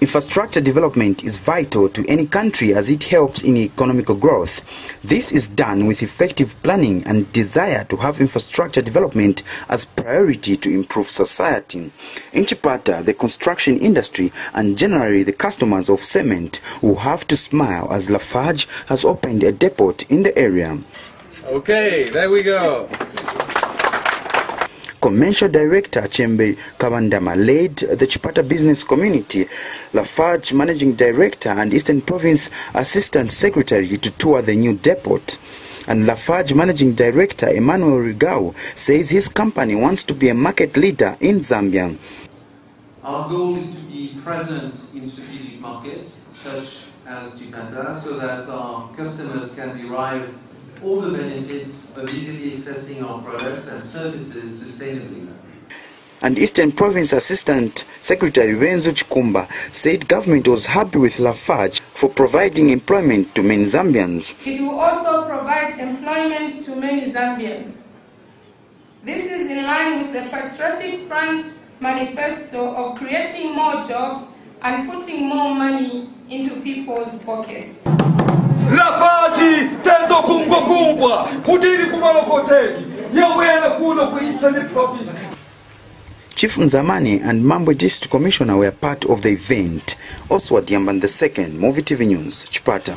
Infrastructure development is vital to any country as it helps in economic growth. This is done with effective planning and desire to have infrastructure development as priority to improve society. In Chipata, the construction industry and generally the customers of cement will have to smile as Lafarge has opened a depot in the area. Okay, there we go. Commercial Director Chembe Kabandama led the Chipata business community, Lafarge Managing Director and Eastern Province Assistant Secretary to tour the new depot. And Lafarge Managing Director Emmanuel Rigau says his company wants to be a market leader in Zambia. Our goal is to be present in strategic markets such as Chipata so that our customers can derive all the benefits of easily accessing our products and services sustainably. And Eastern Province Assistant Secretary Renzo Chikumba said government was happy with Lafarge for providing employment to many Zambians. It will also provide employment to many Zambians. This is in line with the Patriotic Front manifesto of creating more jobs and putting more money into people's pockets. lafaji tenzo kungwa kungwa kutili kumalokoteki yawela kuno ku eastern province Chief Nzamani and Mambo District Commissioner were part of the event. Oswald Yamban II, Movie TV News, Chipata.